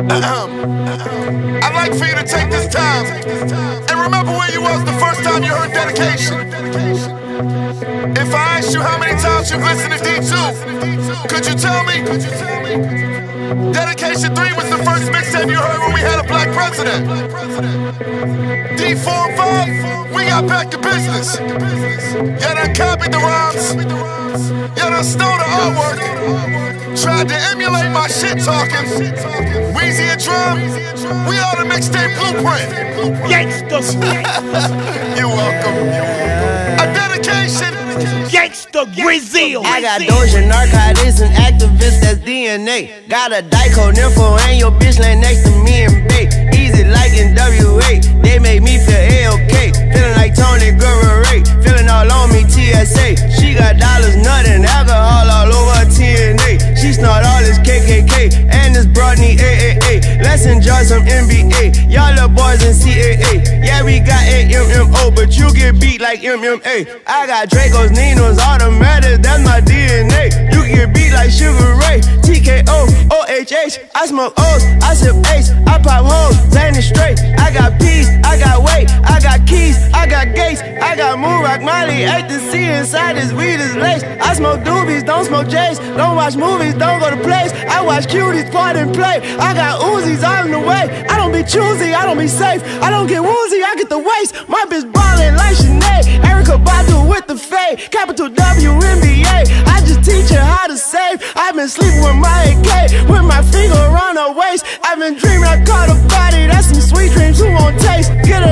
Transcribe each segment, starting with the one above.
I'd like for you to take this time and remember where you was the first time you heard dedication. If I asked you how many times you've listened to D2, could you tell me? Dedication 3 was the first mixtape you heard when we had a black president. D4 and 5, we got back to business. Yeah, done copied the rhymes. Yeah, done stole the artwork. Tried to emulate my shit talking. Weezy and Drama, we are the mixtape blueprint. Gangsters. You're welcome. A dedication. Gangsta Grillz. I got Doja, narcotics, and activists, that's DNA. Got a Dyco nympho, and your bitch lay next to me and Bay. Easy like in WA, they make me feel A-OK. Feeling like Tony Guerrero, feeling all on me TSA. She got dollars, nothing, alcohol all over TNA. She snort all this KKK, and this Broadney AAA. Eh, eh, eh. Let's enjoy some NBA. Y'all the boys in CAA. Yeah, we got AMMO, but you get beat like MMA. I got Dracos, Ninos, automatic, that's my DNA. You get beat like Sugar Ray, TKO, OHH. I smoke O's, I sip Ace, I pop hoes, Zane is straight. I got peace, I got weight, I got keys, I got gates, I got moon rock Molly, ecstasy inside this weed is lace. I smoke doobies, don't smoke J's, don't watch movies, don't go to plays. I watch cuties part and play. I got Uzis in the way. I don't be choosy, I don't be safe. I don't get woozy, I get the waste. My bitch ballin' like Sinead. Erykah Badu with the fade. Capital WNBA. I just teach her how to save. I've been sleeping with my AK, with my finger around her waist. I've been dreaming I caught a body. That's some sweet dreams who won't taste. Get an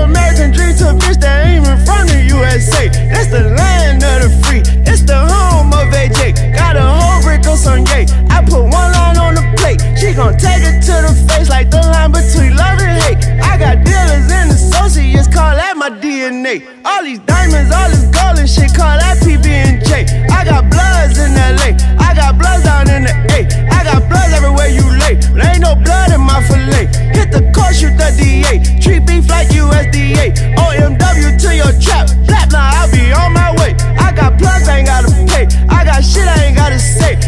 All these diamonds, all this gold and shit, call that PB&J. I got bloods in LA. I got bloods down in the A. I got bloods everywhere you lay. But ain't no blood in my fillet. Hit the court, shoot the DA. Treat beef like USDA. OMW to your trap. Flat line, I'll be on my way. I got plugs, I ain't gotta pay. I got shit I ain't gotta say.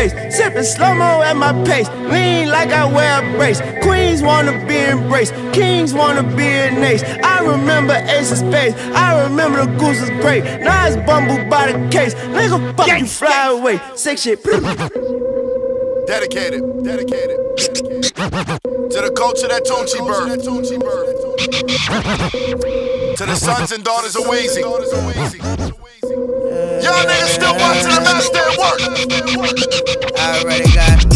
Pocket space. Sipping slow mo at my pace. Lean like I wear a brace. Queens wanna be embraced. Kings wanna be an ace. I remember Ace of Spades. I remember the goose was great. Now it's bumbled by the case. Nigga, fuck you, fly away. Sick shit. Dedicated, dedicated, dedicated. to the culture that Tunechi birthed, to the sons and daughters of Weezy. Uh, Y'all niggas still watching the master at work. I already got.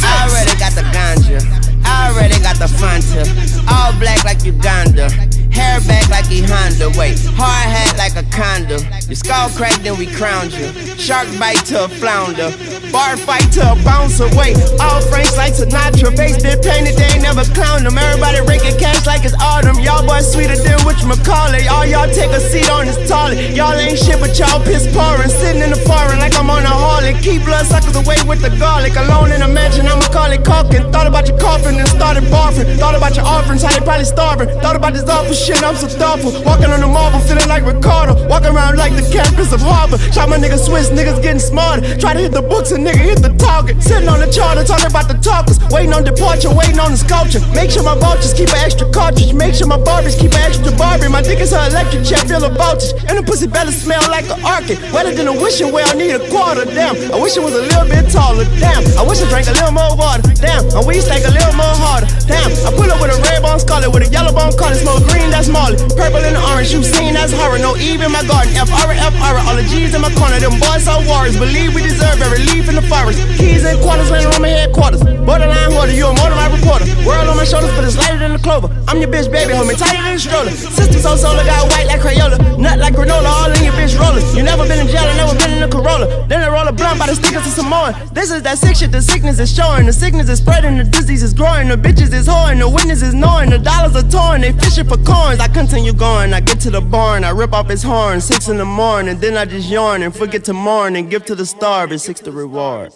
I already got the ganja. I already got the Fanta. All black like Uganda. Hair back like E Honda. Wait, hard hat like a condo. Your skull cracked, then we crowned you. Shark bite to a flounder. Bar fight to a bouncer. Wait, all Franks like Sinatra. Face been painted, they ain't never clown them. Everybody raking cash like it's autumn. Y'all boys sweeter than which. All y'all take a seat on this toilet. Y'all ain't shit, but y'all piss pouring. Sitting in the foreign like I'm on a harlot. Keep blood suckers away with the garlic. Alone in a mansion, I'ma call it caulking. Thought about your coffin and started barfing. Thought about your offerings, how they probably starving. Thought about this awful shit, I'm so thoughtful. Walking on the marble, feeling like Ricardo. Walking around like the campus of Harvard. Shot my nigga Swiss, niggas getting smarter. Try to hit the books and nigga hit the target. Sitting on the charter, talking about the talkers. Waiting on departure, waiting on the sculpture. Make sure my vultures keep an extra cartridge. Make sure my Barbies keep an extra Barbie. My dick is her electric chair, feel a voltage. And the pussy better smell like an orchid. Wetter than a wishing well, I need a quarter. Damn, I wish it was a little bit taller. Damn, I wish I drank a little more water. Damn, I wish like a little more harder. Damn, I pull up with a red bone scarlet, with a yellow bone collar, smoke green, that's Marley. Purple and orange, you seen that's horror. No Eve in my garden, F R F R, all the G's in my corner. Them boys are warriors, believe we deserve every leaf in the forest. Keys and quarters, land on my headquarters. Borderline hoarder, you a motorized reporter. World on my shoulders, but it's lighter than the clover. I'm your bitch, baby, hold me tighter than a stroller. System so solar, got like Crayola. Nut like granola, all in your bitch rollers. You never been in jail, I never been in a Corolla. Then I roll a blunt by the stickers of Samoan. This is that sick shit, the sickness is showing. The sickness is spreading, the disease is growing. The bitches is whoring, the witness is knowing. The dollars are torn, they fishing for coins. I continue going, I get to the barn, I rip off his horn. Six in the morning, and then I just yawn and forget to mourn and give to the starving. Six the reward.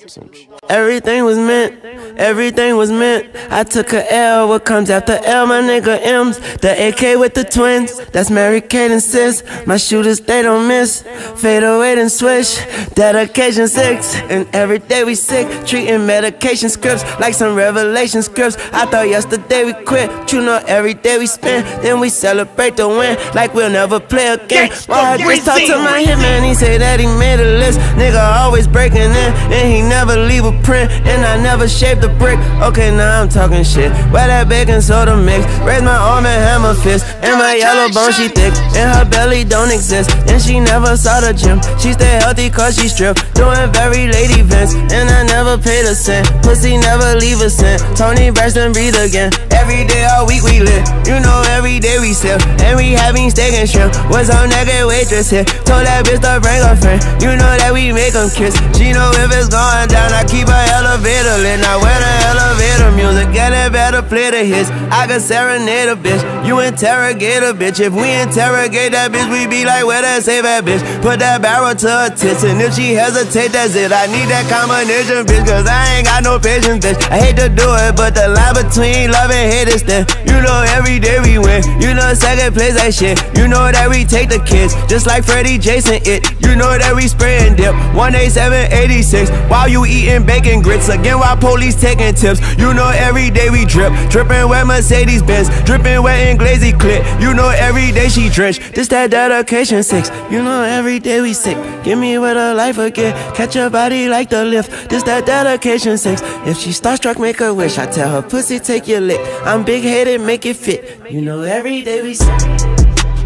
Everything was meant everything was meant. I took a L, what comes after L, my nigga M's. The AK with the twins, that's Mary Sis. My shooters, they don't miss. Fade away and switch. Dedication six, and every day we sick. Treating medication scripts like some revelation scripts. I thought yesterday we quit, you know every day we spend. Then we celebrate the win like we'll never play again. Why I just talked to my hitman, he say that he made a list. Nigga always breaking in, and he never leave a print. And I never shaved the brick. Okay, now I'm talking shit. Where that baking soda mix? Raise my arm and hammer fist. And my yellow bone, she thick. And her belly don't exist. And she never saw the gym. She stay healthy cause she strip. Doing very lady events. And I never paid a cent. Pussy never leave a cent. Toni Braxton breathe again. Every day all week we live. You know every day we sip. And we having steak and shrimp. Was on naked waitress here. Told that bitch to bring a friend. You know that we make them kiss. She know if it's going down. I keep her elevator lit. Now where the elevator music? Get it better play the hits. I can serenade a bitch. You interrogate a bitch. If we interrogate that bitch, we be like, where that save that bitch? Put that barrel to her tits. And if she hesitate, that's it. I need that combination, bitch. Cause I ain't got no patience, bitch. I hate to do it, but the line between love and hate is thin. You know every day we win. You know second place that shit. You know that we take the kids. Just like Freddie Jason it. You know that we spray and dip. 18786. While you eating bacon grits. Again, while police taking tips. You know every day we drip. Dripping wet Mercedes Benz. Dripping wet in glazy clip. You know every day she drenched. This that dedication six. You know every day we sick. Give me with a life again. Catch your body like the lift. This that dedication six. If she starstruck, make her wish. I tell her pussy, take your lick. I'm big headed, make it fit. You know every day we sick.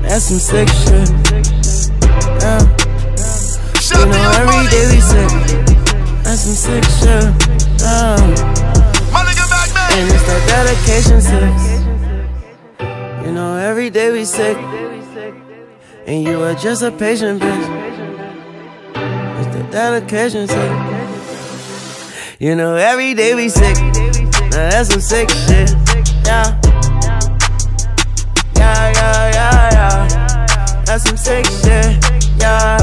That's some sick shit. Yeah. You know every day we sick. That's some sick shit. Yeah. My nigga back man. And it's that dedication six. You know, every day we sick. And you are just a patient bitch. It's the dedication six. You know, every day we sick. Now that's some sick shit. Yeah. Yeah, yeah, yeah, yeah. That's some sick shit. Yeah.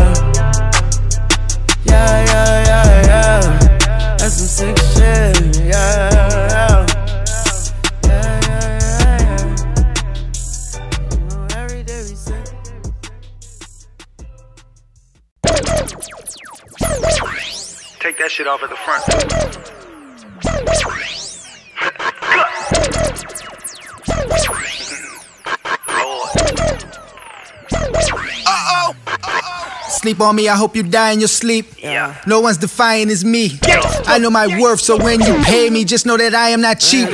Yeah, yeah, yeah, yeah. That's some sick shit. Yeah. Yeah, that shit off at the front. Sleep on me, I hope you die in your sleep. Yeah. No one's defying is me. I know my worth, so when you pay me, just know that I am not cheap.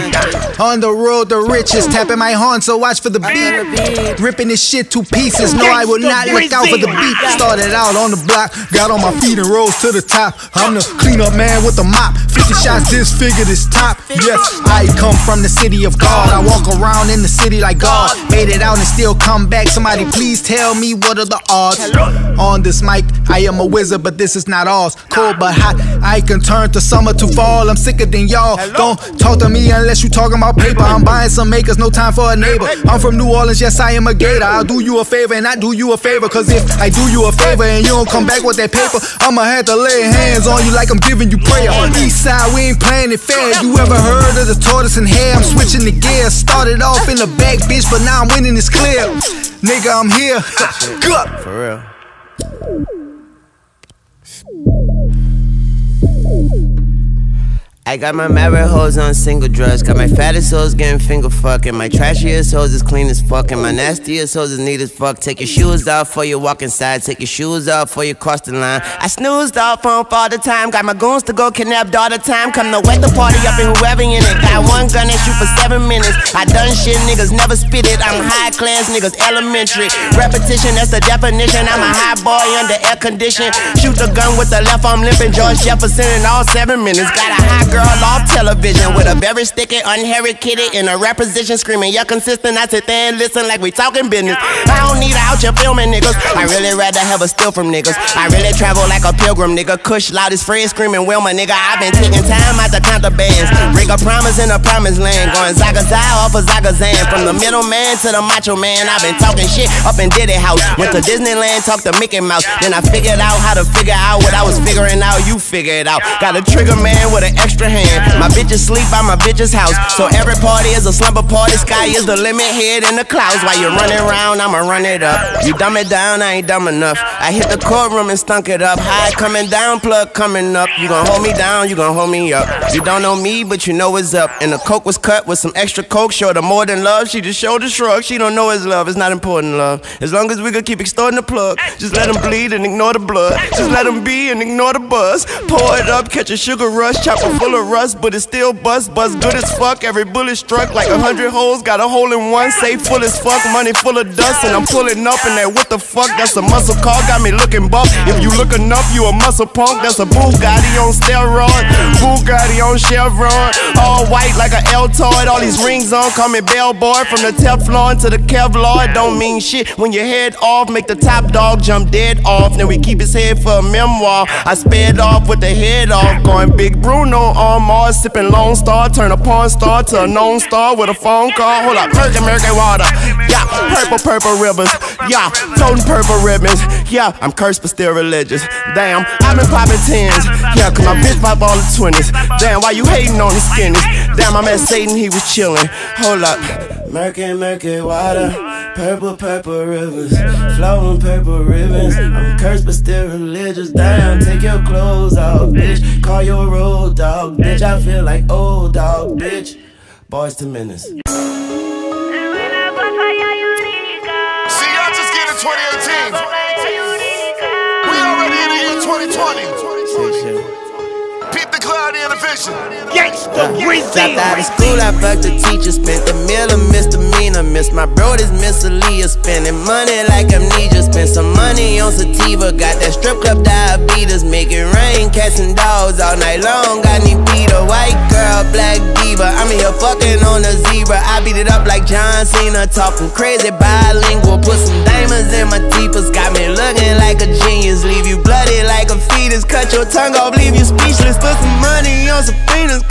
On the road, the richest, tapping my horn, so watch for the beat. Ripping this shit to pieces, no, I will not look out for the beat. Started out on the block, got on my feet and rose to the top. I'm the cleanup man with the mop. 50 shots disfigured this top. Yes, I come from the city of God. I walk around in the city like God. Made it out and still come back. Somebody please tell me what are the odds? On this mic, I am a wizard, but this is not ours. Cold but hot, I can turn to summer to fall. I'm sicker than y'all. Don't talk to me unless you talking about paper. I'm buying some makers, no time for a neighbor. I'm from New Orleans, yes, I am a gator. I'll do you a favor and I do you a favor. Cause if I do you a favor and you don't come back with that paper, I'ma have to lay hands on you like I'm giving you prayer. East side, we ain't playing it fair. You ever heard of the tortoise and hare? I'm switching the gear. Started off in the back, bitch, but now I'm winning this clear. Nigga, I'm here. Good. For real. Thank you. I got my married hoes on single drugs. Got my fattest hoes getting finger fucking. My trashiest hoes is clean as fuck. And my nastiest hoes is neat as fuck. Take your shoes off before you walk inside. Take your shoes off before you cross the line. I snoozed off on all the time. Got my goons to go kidnap all the time. Come to wet the party up and whoever in it. Got one gun and shoot for seven minutes. I done shit, niggas never spit it. I'm high class, niggas elementary. Repetition, that's the definition. I'm a high boy under air condition. Shoot the gun with the left arm limping. George Jefferson in all seven minutes. Got a hot girl off television with a very sticky, unhaired kitty in a rap position screaming, You're consistent. I sit there and listen like we talking business. I don't need out here filming niggas. I really rather have a steal from niggas. I really travel like a pilgrim nigga. Kush loudest phrase screaming, well, my nigga. I've been taking time out the bands. Rig a promise in a promised land. Going Zagazai off of Zagazan. From the middleman to the macho man. I've been talking shit up in Diddy House. Went to Disneyland, talked to Mickey Mouse. Then I figured out how to figure out what I was figuring out. You figure it out. Got a trigger man with an extra hand. My bitches sleep by my bitch's house. So every party is a slumber party. Sky is the limit, head in the clouds. While you're running around, I'ma run it up. You dumb it down, I ain't dumb enough. I hit the courtroom and stunk it up. High coming down, plug coming up. You gon' hold me down, you gon' hold me up. You don't know me, but you know what's up. And the coke was cut with some extra coke. Showed her more than love. She just showed a shrug. She don't know it's love. It's not important, love. As long as we could keep extorting the plug. Just let him bleed and ignore the blood. Just let him be and ignore the buzz. Pour it up, catch a sugar rush. Chopper full of rust, but it still bust. Buzz good as fuck. Every bullet struck like a hundred holes. Got a hole in one. Safe full as fuck. Money full of dust. And I'm pulling up in that what the fuck? That's a muscle car. Got me looking buff. If you look enough, you a muscle punk. That's a Bugatti on steroid. Bugatti on Chevron. All white like a Altoid. All these rings on. Coming bellboy from the Teflon to the Kevlar. Don't mean shit when your head off. Make the top dog jump dead off. Then we keep his head for a memoir. I sped off with the head off. Going big Bruno on Mars. Sipping Lone Star. Turn a porn star to a known star with a phone call. Hold up. Mercury, Mercury water. Yeah. Purple, purple ribbons. Yeah. Toting purple ribbons. Yeah. I'm cursed but still religious. Damn. I've been popping tens. Yeah. Cause my bitch pop all the 20s. Damn. Why you hating on the skinnies? Damn. I met Satan. He was chilling. Hold up. Mercury, Mercury water. Purple, purple rivers. Flowing purple ribbons. I'm cursed but still religious. Damn. Take your clothes off, bitch. Call your road dog, bitch. I feel like old dog, bitch. Boys to menace. See, vision. Gangsta Dropped Brazil. out of school, I fucked the teacher. Spent the meal of misdemeanor. Miss my brothers, Miss Aaliyah. Spending money like amnesia. Spent some money on sativa. Got that strip club diabetes. Make it rain, cats and dogs all night long. Got me Peter, white girl, black diva. I'm here fucking on a zebra. I beat it up like John Cena. Talking crazy bilingual. Put some diamonds in my teepers. Got me looking like a genius. Leave you bloody like a fetus. Cut your tongue off, money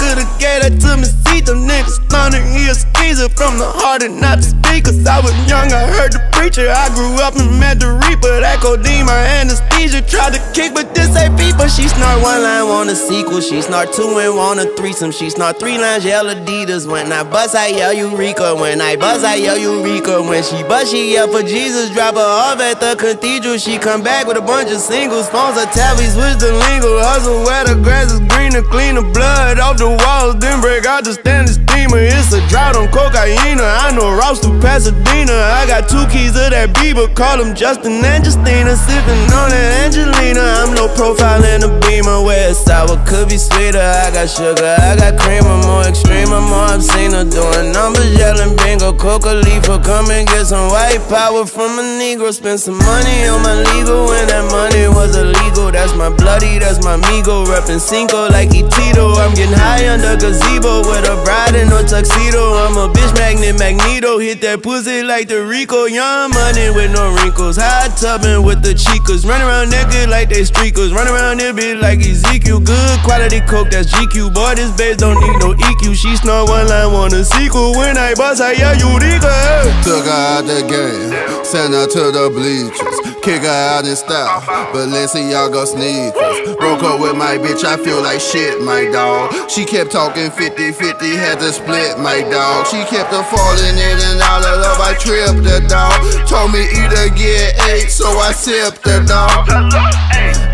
a skeezer from the heart and not the speakers. I was young, I heard the preacher. I grew up and met the reaper. That codeine, my anesthesia. Tried to kick, but this ain't people. She snort one line, want a sequel. She snort two and want a threesome. She snort three lines, yell Adidas. When I bust, I yell Eureka. When I buzz, I yell Eureka. When she bust, she yell for Jesus. Drop her off at the cathedral. She come back with a bunch of singles. Phones are tabbies, switch the lingo. Hustle where the grass is greener. Clean the blood off the walls. Then break out the stainless steamer. It's a drought on cocaine. I know Ross to Pasadena. I got two keys of that Bieber. Call him Justin and Justina. Sipping on that Angelina. I'm no profile in the beamer. Where it's sour could be sweeter. I got sugar, I got cream. I'm more extreme, I'm more obscene. I'm doing numbers, yelling bingo. Coca leafer. Come and get some white power from a Negro. Spend some money on my legal when that money was illegal. That's my bloody, that's my migo. Reppin' Cinco like Tito. I'm getting high under gazebo with a bride no tuxedo. I'm a bitch magnet, magneto. Hit that pussy like the Rico. Young money with no wrinkles. Hot tubbing with the chicas. Run around naked like they streakers. Run around there bitch like Ezekiel. Good quality coke, that's GQ. Boy, this bass don't need no EQ. She snort one line, want a sequel. When I bust, I yell Eureka. Took her out the game, sent her to the bleachers. Kick her out in style, Balenciaga sneakers. Broke up with my bitch, I feel like shit, my dog. She kept talking 50 50, had to split, my dog. She kept her falling in and out of love, I tripped the dog. Told me either get eight, so I sipped the dog.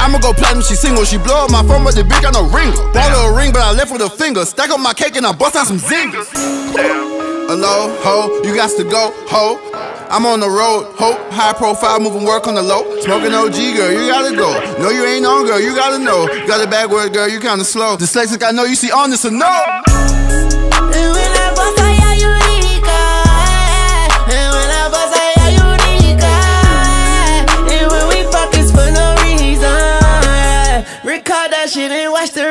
I'ma go platinum, she single. She blow up my phone, but the bitch got no ring. Bought her a ring, but I left with a finger. Stack up my cake and I bust out some zingers. Hello, ho, you got to go, ho. I'm on the road, hope, high profile, moving work on the low. Smoking OG, girl, you gotta go. No, you ain't on, girl, you gotta know. Got a backward, girl, you kinda slow. Dyslexic, I know you see honest or no. Record that shit and watch the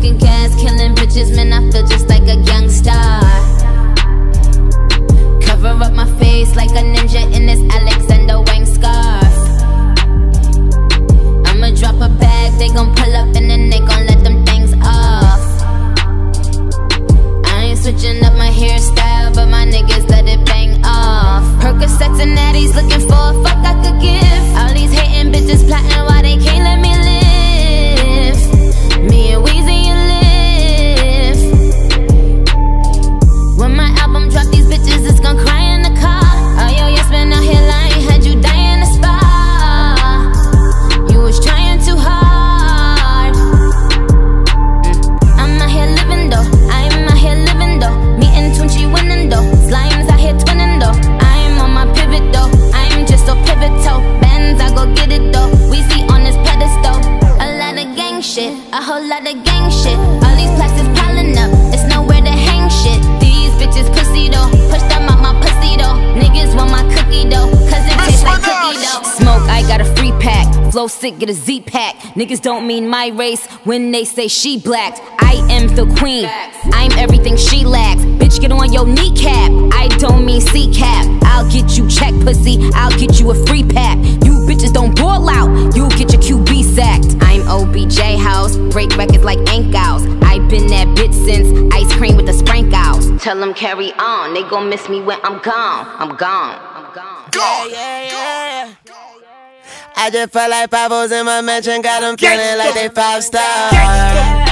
Smoking gas, killing bitches, man, I feel just like a young star. Cover up my face like a ninja in this Alexander Wang scarf. I'ma drop a bag, they gon' pull up and then they gon' let them things off. I ain't switching up my hairstyle, but my niggas let it bang off. Percocets and Natty's looking for a fuck I could give. All these hating bitches plotting why. Sick, get a Z pack. Niggas don't mean my race when they say she black. I am the queen, I'm everything she lacks. Bitch, get on your kneecap. I don't mean C cap. I'll get you check pussy, I'll get you a free pack. You bitches don't ball out, you get your QB sacked. I'm OBJ house, break records like Ink House. I've been that bitch since ice cream with the sprinkles. Tell them carry on, they gon' miss me when I'm gone. I'm gone. I'm gone. Yeah, yeah, yeah. I just felt like Pablo's in my mansion, got them feeling like they five stars. Yeah.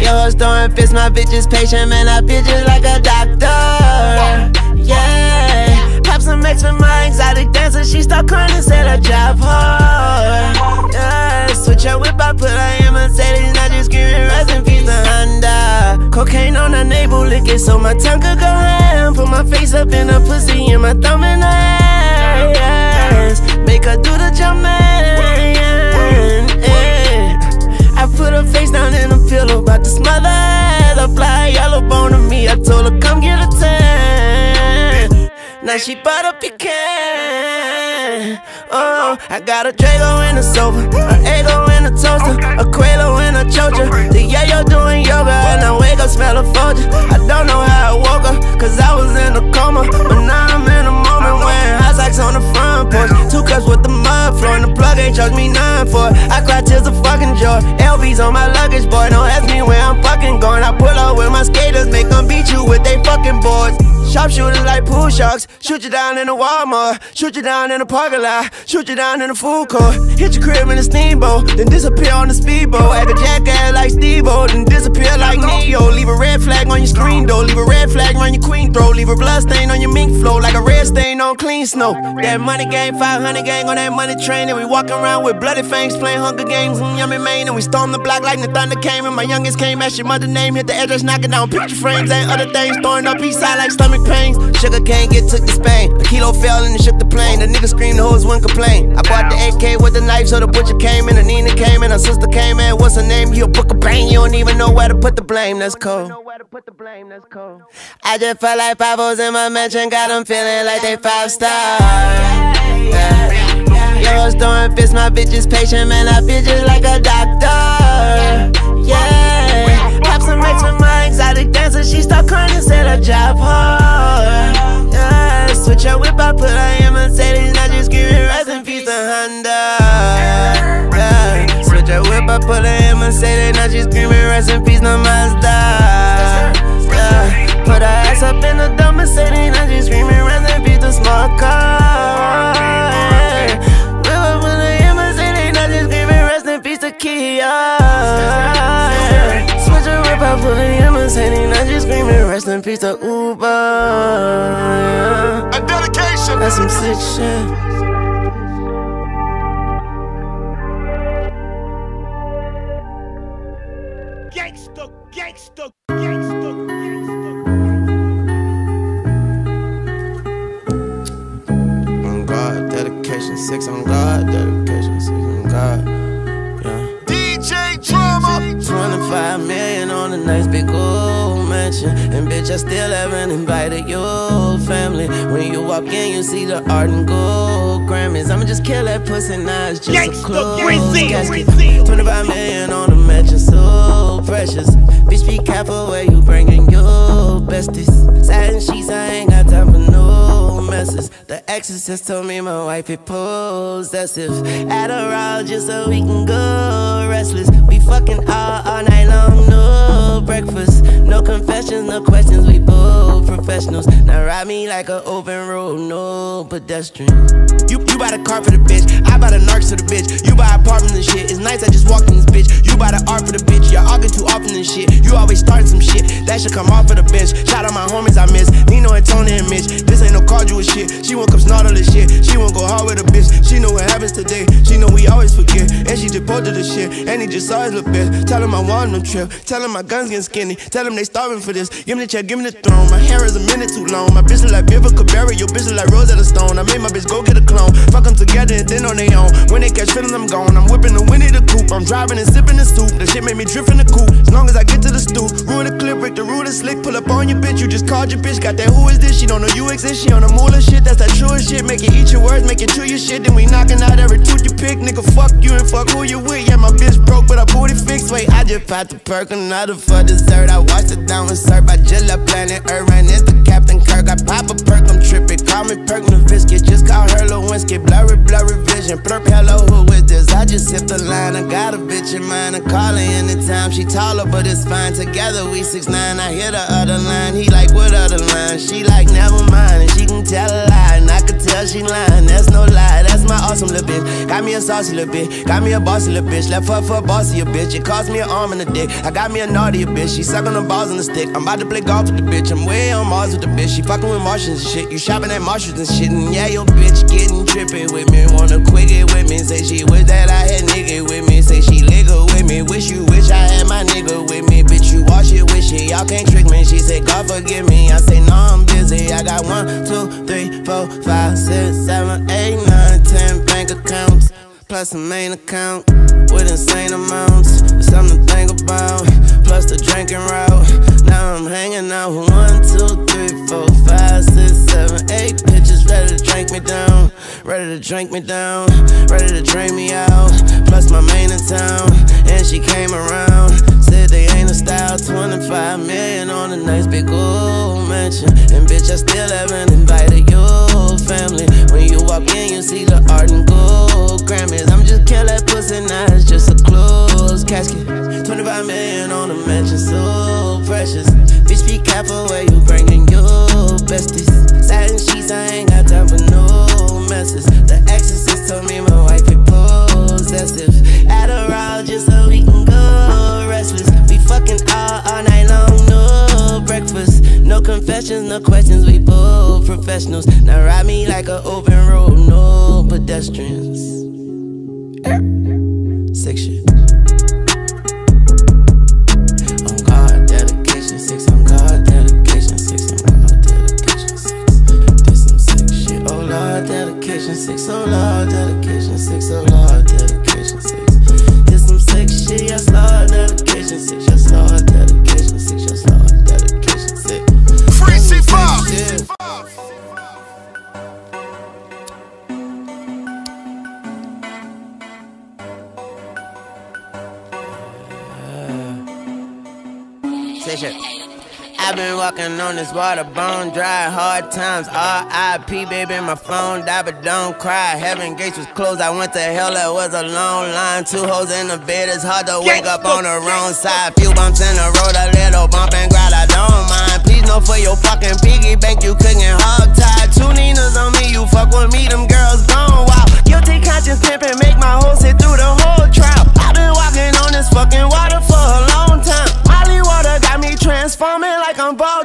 Yo, throwing fist, my bitch is patient, man. I bitches like a doctor. Yeah. Pop some X for my exotic dancer, she start crying and said I drive hard. Yeah. Switch her whip, I put her in Mercedes, not just screaming, rest in peace to Honda. Cocaine on her navel, lick it so my tongue could go ham. Put my face up in her pussy and my thumb in her ass. Make her do the jumping. Yeah. I put her face down in a pillow, about to smother her. The fly yellow bone to me. I told her, come get a tan. Now she bought a pecan. Oh, I got a Drago in the sofa, an Ego in the toaster, a Quelo in a choker. The yeah, yo doing yoga, and I wake up smell a Folger. I don't know how I woke up, cause I was in a coma, but now I'm in with the floor, and the plug ain't charged me none for it. I cry tears of fucking joy. LV's on my luggage, boy. Don't ask me where I'm fucking going. I pull up with my skaters, make them beat you with they fucking boards. Sharpshooters like pool sharks. Shoot you down in a Walmart. Shoot you down in a parking lot. Shoot you down in a food court. Hit your crib in a steamboat. Then disappear on the speedboat. Act a jackass like Steve-O. Then disappear like Neo. Leave a red flag on your screen door. Leave a red flag on your queen throw. Leave a blood stain on your mink flow. Like a red stain on clean snow. That money gang, 500 gang on that money train. And we walking around with bloody fangs. Playing Hunger Games in Yummy Maine. And we storm the block like the thunder came. And my youngest came. Ask your mother name. Hit the address. Knocking down picture frames. And other things. Throwing up east side like stomach pains. Sugar cane get took to Spain. A kilo fell and it shook the plane. The nigga screamed, the hoes wouldn't complain. I bought the AK with the knife, so the butcher came in. And Nina came in, her sister came in. What's her name? You a book of bang. You don't even know where to put the blame. That's cold. I just felt like Pablo's in my mansion, got them feeling like they five stars. Yeah. Yo, throwing fist, my bitch is patient, man. I feel just like a doctor. Yeah. Pop some X with my exotic dancer, she start crying said I drive hard. Yeah. Switch her whip, I put her in Mercedes, not just screaming rest in peace to Honda. Yeah. Switch her whip, I put her in Mercedes, not just screaming rest in peace to Mazda. Yeah. Put her ass up in the dumb Mercedes, not just screaming rest in peace to small car. In peace to Kia. Yeah. Switch her whip, I put in Mercedes, not just screaming rest in peace to Uber. A dedication. That's some sick shit. Gangsta, gangsta, gangsta, gangsta. On God, dedication, six on God, dedication, mansion. And bitch, I still haven't invited your family. When you walk in, you see the art and gold Grammys. I'ma just kill that pussy now, it's just Gangsta, a close casket. 25 million on a mansion, so precious. Bitch, be careful where you bringing your besties. Satin sheets, I ain't got time for no messes. The exorcist told me my wife is possessive. Adderall just so we can go restless. We fucking all, all night long, no breakfast. No confessions, no questions, we both professionals. Now ride me like an open road, no pedestrian. You, you buy the car for the bitch, I buy the narcs for the bitch. You buy apartment and shit, it's nice I just walked in this bitch. You buy the art for the bitch, you're arguing too often and shit. You always starting some shit, that should come off of the bench. Shout out my homies I miss, Nino and Tony and Mitch. This ain't no cardinal shit, she won't come snort all this shit. She won't go hard with a bitch, she know what happens today. She she just the shit, and he just always look bitch. Tell him I want him trip, tell him my guns getting skinny, tell him they starving for this. Give me the check, give me the throne. My hair is a minute too long. My bitch look like Biva Cabrera, your bitch look like Rosetta Stone. I made my bitch go get a clone. Fuck them together and then on they own. When they catch feeling, I'm gone. I'm whipping the Winnie the coupe. I'm driving and sipping the soup. The shit made me drift in the coupe. As long as I get to the stoop, Rule the clip break the ruler slick. Pull up on your bitch, you just called your bitch. Got that who is this? She don't know you exist. She on the moolah shit, that's that truest shit. Make it eat your words, make it chew your shit. Then we knocking out every tooth you pick. Nigga, fuck you and fuck who you with. Yeah, my bitch broke, but I booty fixed. Wait, I just popped the perk, another for dessert. I watched it down with Sir by Jilla Planet Earth. It's the Captain Kirk. I pop a perk, I'm tripping. Call me Perk Nowitzki, just call her Lewinsky. Blurry, blurry vision. Blurp, hello, who is this? I just hit the line. I got a bitch in mind. I call her anytime. She taller, but it's fine. Together we six nine. I hear the other line. He like, what other line? She like, never mind. And she can tell a lie. And I can tell she lying. That's no lie. That's my awesome little bitch. Got me a saucy little bitch. Got me a bossy little bitch. Left her for a bossy bitch. It cost me an arm and a dick. I got me a naughty bitch. She sucking the balls on the stick. I'm about to play golf with the bitch. I'm way on Mars with the bitch. She fucking with Martians and shit. You shopping at Marshalls and shit. And yeah, your bitch getting trippy with me. Wanna quick it with me. Say she wish that I had nigga with me. Say she liquor with me. Wish you wish I had my nigga with me. Bitch, you wash it with shit. Y'all can't trick me. She said, God forgive me. I say, no, I'm busy. I got one, two, three, four, five, six, seven, eight, nine, ten bank accounts. Plus a main account with insane amounts. Something to think about. Plus the drinking route. Now I'm hanging out with one, two, three, four, five, six, seven, eight bitches ready to drink me down. Ready to drink me down. Ready to drain me out. Plus my main in town. And she came around. Said they ain't a style. 25 million on a nice big old mansion. And bitch, I still haven't invited your family. When you walk in, you see the art and gold Grammys. I'm just kill that pussy, now it's just a closed casket. 25 million on a mansion, so precious. Bitch, be careful where you bringing your besties. Satin sheets, I ain't got time for no messes. The exorcist told me my wife is possessive. Adderall just so we can go fucking all, all night long, no breakfast. No confessions, no questions, we both professionals. Now ride me like an open road, no pedestrians. Sick shit. On God, dedication, six on God, dedication, six on God, dedication, six. Did some sick shit. Oh, Lord, dedication, six. Oh Lord, dedication, six. Oh Lord, dedication, six. Did some sick shit. Yes, Lord, dedication, six. C5. Say shit. I've been walking on this water, bone dry, hard times. R.I.P. baby, my phone died, but don't cry. Heaven gates was closed, I went to hell, it was a long line. Two hoes in the bed, it's hard to wake up on the wrong side. Few bumps in the road, a little bump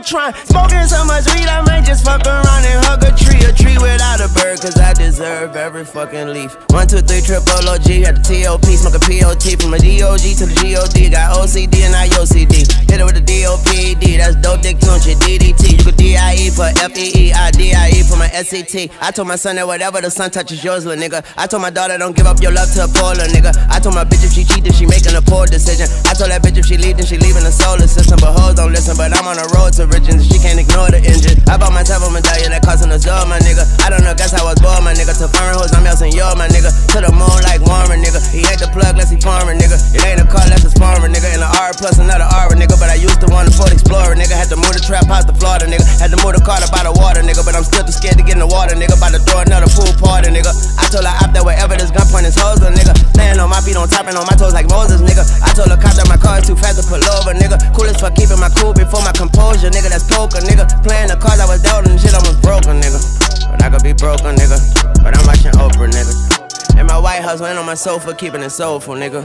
Voltron. Smoking so much weed, I might just fuck around and hug a tree. A tree without a bird, cause I deserve every fucking leaf. One, two, three, triple OG, got the TOP, smoke a POT from a DOG to the GOD. Got OCD and IOCD. Hit it with the DOPD, that's dope dick tune shit. DDT, you could DIE for FEE, I DIE for my SCT. I told my son that whatever the sun touches yours, little nigga. I told my daughter don't give up your love to a poor little nigga. I told my bitch if she cheat, then she making a poor decision. I told that bitch if she leave, then she leaving the solar system. But hoes don't listen, but I'm on the road to riches, she can't ignore the engine. I bought myself a medallion that cost an azure, my nigga. I don't know, guess I was born, my nigga. To foreign hoes, I'm else and you're my nigga. To the moon like Warren, nigga. He ain't the plug, less he farming, nigga. It ain't a car, less it's farming, nigga. In the R plus another R, nigga. But I used to want a Ford Explorer, nigga. Had to move the trap house to Florida, nigga. Had to move the car to by the water, nigga. But I'm still too scared to get in the water, nigga. About to throw another pool party, nigga. I told her op that wherever this gun point is little nigga. Laying on my feet on top and on my toes like Moses, nigga. I told her cop that my car is too fast to pull over, nigga. Cool as fuck keeping my cool before my composure, nigga. That's poker, nigga. Playing the cards I was dealt and shit, almost broken, nigga. But I could be broken, nigga. But I'm watching Oprah, nigga. And my white laying on my sofa, keeping it soulful, nigga.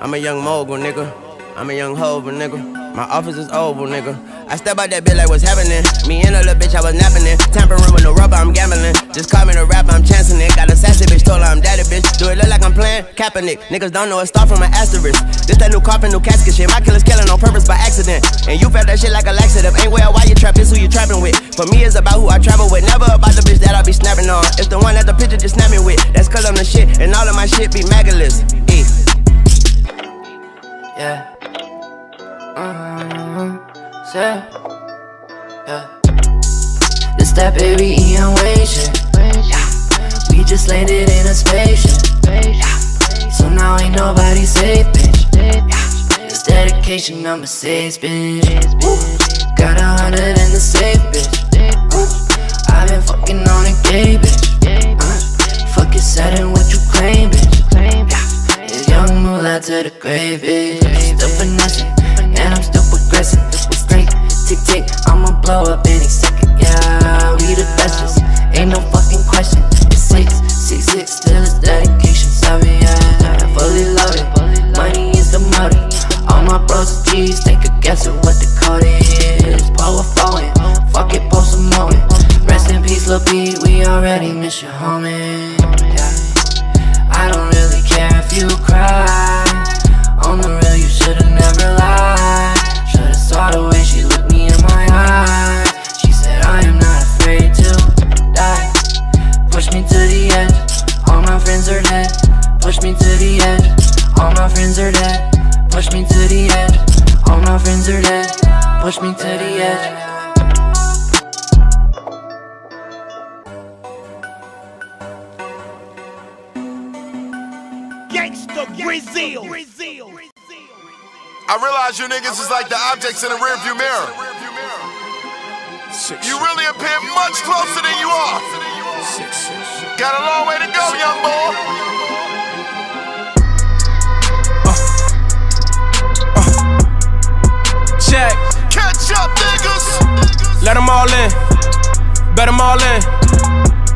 I'm a young mogul, nigga. I'm a young hover, nigga. My office is oval, nigga. I step out that bitch like what's happening. Me and a little bitch, I was napping in. Tampering with no rubber, I'm gambling. Just call me the rapper, I'm chancing it. Got a sassy bitch, told her I'm daddy bitch. Do it look like I'm playing Kaepernick? Niggas don't know it star from an asterisk. This that new coffin, new casket shit. My killer's killing on purpose by accident. And you felt that shit like a laxative. Ain't where why you trap, it's who you trapping with. For me, it's about who I travel with. Never about the bitch that I be snapping on. It's the one that the picture just snapping with. That's cause I'm the shit. And all of my shit be magaless. E. Eh. Yeah. Uh-huh. Yeah. Yeah. This that baby Ian Wade. Yeah. We just landed in a spaceship. Yeah. So now ain't nobody safe, bitch. Yeah. It's dedication number six, bitch. Got a hundred in the safe, bitch. i been fucking on a gay, bitch. Uh, fuck it, and what you claim, bitch. Yeah. It's to the grave. Still finessing, and I'm still progressing. Straight, tick tick, I'ma blow up any second, yeah. We the bestest, ain't no fucking question. It's six, six, six, still it's dedication, sorry, yeah. Fully loaded, money is the motive. All my bros are G's, take a guess at what the code is. Power flowing, fuck it, post a moment. Rest in peace, Lil B, we already miss your homie. I don't really care if you cry. Friends are dead. Push me to the edge, all my friends are dead. Push me to the edge. Gangsta Grillz. I realize you niggas is like the objects in a rearview mirror. You really appear much closer than you are. Got a long way to go, young boy. Check. Catch up, niggas. Let them all in. Bet them all in.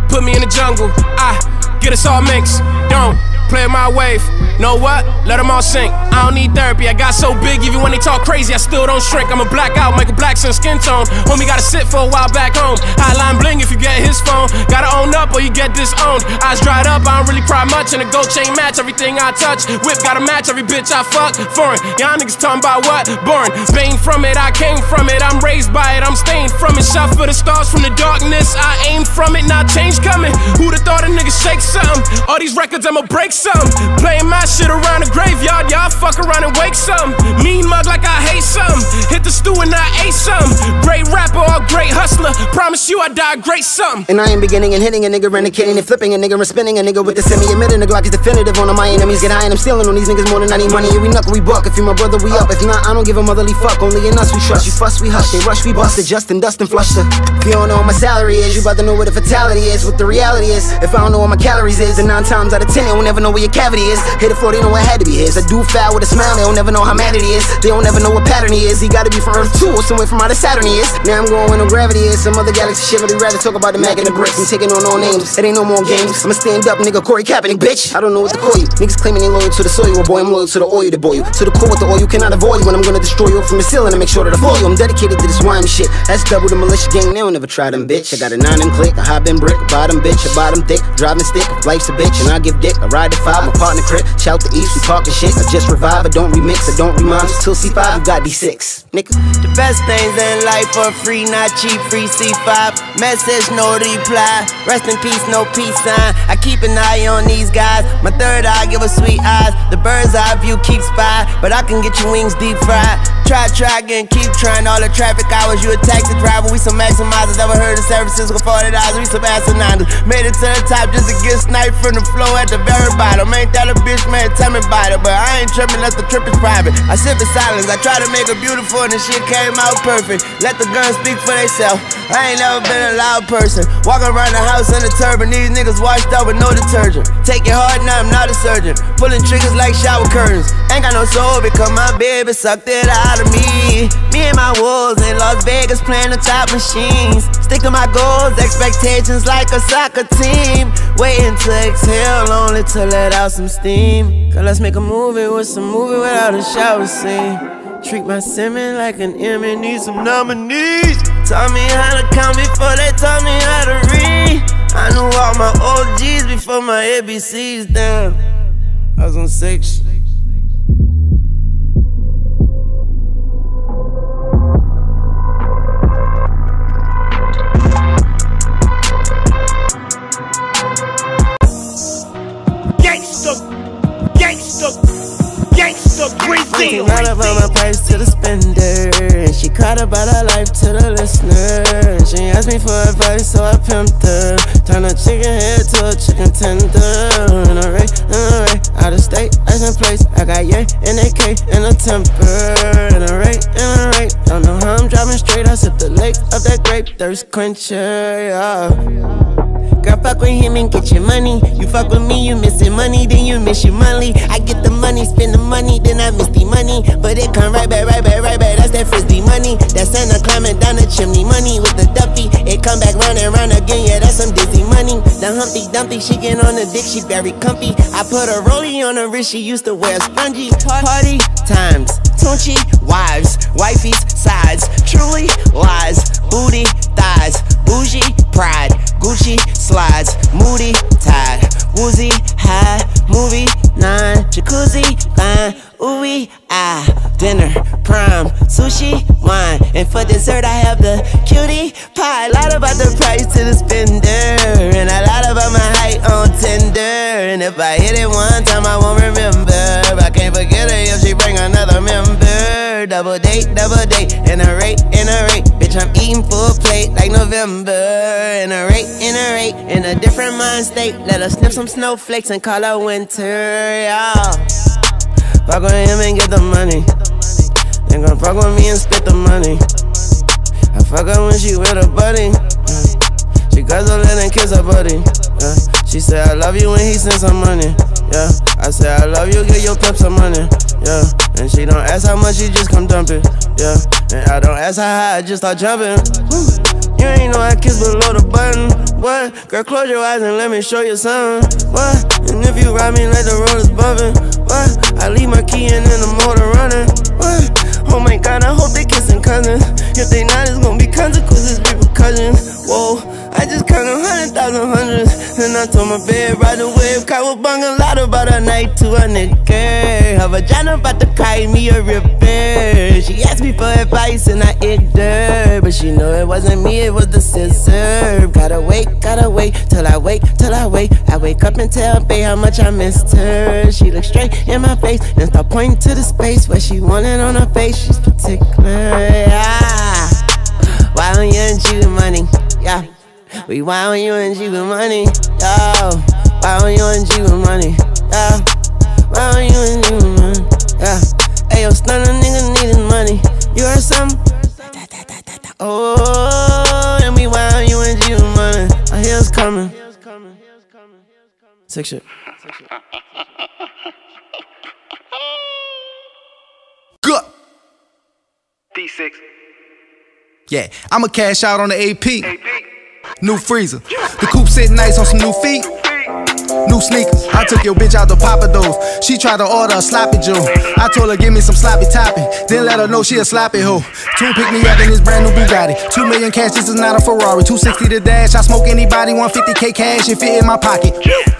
Put me in the jungle. I get us all mixed. Don't play my wave. Know what? Let them all sink. I don't need therapy. I got so big, even when they talk crazy, I still don't shrink. I'm a blackout, Michael Blackson skin tone. Homie gotta sit for a while back home. Hotline bling if you get his phone. Gotta own up or you get disowned. Eyes dried up, I don't really cry much. And a gold chain match everything I touch. Whip gotta match every bitch I fuck. Foreign. Y'all niggas talking about what? Born. Bane from it, I came from it. I'm raised by it, I'm stained from it. Shot for the stars from the darkness. I aim from it, not change coming. Who'da thought a nigga shake something? All these records, I'ma break some. Playing my shit around the graveyard, y'all fuck around and wake some. Mean mug like I hate some. Hit the stew and I ate some. Great rapper or great hustler. Promise you I die great something. And I ain't beginning and hitting a nigga and kidding and flipping a nigga and spinning a nigga with the semi admitting the Glock is definitive on all my enemies. Get high and I'm stealing on these niggas more than I need money. Yeah, we knuckle, we buck. If you my brother, we up. If not, I don't give a motherly fuck. Only in us we trust. You fuss, we hush. They rush, we bust. Just and dust and flush the. If you don't know what my salary is, you to know what the fatality is. What the reality is. If I don't know what my calories is, then nine times out of ten, they will never know where your cavity is. Hit the floor, they know what had to be his. I do foul with a smile, they don't never know how mad it is. They don't never know what pattern he is. He gotta be from Earth 2 or somewhere from out of Saturn he is. Now I'm going where no gravity is. Some other galaxy shit, but I'd rather talk about the Mac and the bricks. I'm taking on no names. It ain't no more games. I'ma stand up, nigga. Corey Kaepernick, bitch. I don't know what to call you. Niggas claiming they loyal to the soil. Boy, I'm loyal to the oil to boil you. To the core with the oil you cannot avoid you. when I'm gonna destroy you from the ceiling and make sure that I fall you. I'm dedicated to this wine shit. That's double the militia gang. They don't never try them, bitch. I got a nine and click, a high bin brick, a bottom bitch, a bottom thick, driving stick. If life's a bitch and I give dick, I ride the five, my partner crit. Shout the east, we talking shit. I just revive, I don't remix, I don't remind. Till C5, you got D6. Nigga. The best things in life are free, not cheap. Free C5. Message, no reply. Rest in peace, no peace sign. I keep an eye on these guys. My third eye give us sweet eyes. The bird's eye view keeps spy, but I can get your wings deep fried. Try, try again, keep trying. All the traffic hours, you a taxi driver. We some maximizers. Ever heard of San Francisco 40 dollars? We some asinines. Made it to the top just to get sniped from the floor at the very bottom. Ain't that a bitch, man? Tell me about it, but I ain't tripping. Let the trip is private. I sip in silence. I try to make it beautiful, and the shit came out perfect. Let the guns speak for themselves. I ain't never been a loud person. Walking around the house in a turban. These niggas washed up with no detergent. Take it hard, now I'm not a surgeon. Pulling triggers like shower curtains. Ain't got no soul because my baby sucked it out of me. Me and my wolves in Las Vegas playing the top machines. Stick to my goals, expectations like a soccer team. Waiting to exhale, only to let out some steam. Cause let's make a movie with some movie without a shower scene. Treat my semen like an Emmy, need some nominees. Taught me how to count before they taught me how to read. I knew all my OGs before my ABCs down. I was on six. About her life to the listener. She asked me for advice, so I pimped her. Turn a chicken head to a chicken tender. In a ray, in a ray, out of state, ice in place. I got yay, and AK, and a temper. In a ray, in a ray, don't know how I'm driving straight. I sip the lake of that grape thirst quencher, yeah. Girl, fuck with him and get your money. You fuck with me, you missing money, then you miss your money. I get the money, spend the money, then I miss the money. But it come right back, right back, right back. That's that frisbee money. That Santa climbing down the chimney money with the Duffy. It come back round and round again, yeah, that's some dizzy money. The Humpty Dumpty, she get on the dick, she very comfy. I put a rollie on her wrist, she used to wear a spongy. Party times, Tunechi, wives, wifey's sides, truly lies, booty, thighs, bougie, pride, Gucci, slides, moody, tied, woozy, high, movie, nine, jacuzzi, fine, ooey, ah, dinner, prime, sushi, wine, and for dessert I have the cutie pie. A lot about the price to the spender, and a lot about my height on Tinder. And if I hit it one time, I won't remember. I can't forget her if she bring another member. Double date, double date, and a rate, and a rate. Bitch, I'm eating full plate like November. And a rate, and a rate, in a different mind state. Let her snip some snowflakes and call her winter, yeah. Fuck with him and get the money. Then gon' fuck with me and split the money. I fuck her when she with her buddy. Yeah. She guzzle and kiss her buddy. She said I love you when he sends some money. Yeah. I said I love you, give your pep some money. Yeah. And she don't ask how much, she just come dump it. Yeah. And I don't ask how high, I just start jumping. Woo. You ain't know I kiss below the button. What? Girl, close your eyes and let me show you something. What? And if you ride me like the road is bumping. What? I leave my key in and the motor running. What? Oh my god, I hope they kissing cousins. If they not, it's gonna be consequences, repercussions. Whoa, I just counted hundred thousand hundreds. And I told my bed right away. Cowabunga lot about a night to a nigga. Her vagina about to cry me a ripper. She asked me for advice and I ignored. But she know it wasn't me, it was the scissor. Gotta wait, gotta wait till I wake, till I wake. I wake up and tell babe how much I missed her. She looked straight in my face and start pointing to the space where she wanted on her face. She's particular. Yeah. Why don't you money? Yeah. We why don't you and you with money? Yeah. Why don't you and you with money? Yeah. Why don't you and you with money? Yeah. Hey, yo, stun a nigga needing money. You heard something? Oh, and we why don't you and you with money? I hear it's coming. Sick shit. Good. D6. Yeah, I'ma cash out on the AP. New freezer. The coupe sitting nice on some new feet. New sneakers. I took your bitch out to Pappadeaux. She tried to order a sloppy Joe. I told her give me some sloppy topping. Then let her know she a sloppy hoe. Tune pick me up in this brand new Bugatti. Two million cash, this is not a Ferrari. 260 to dash. I smoke anybody. 150k cash and fit in my pocket.